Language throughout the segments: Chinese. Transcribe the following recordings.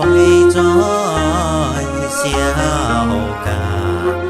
为中孝家。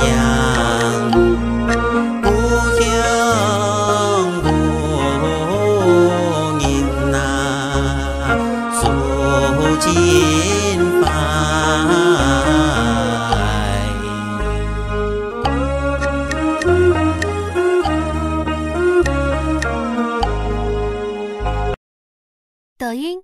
足金瓣抖音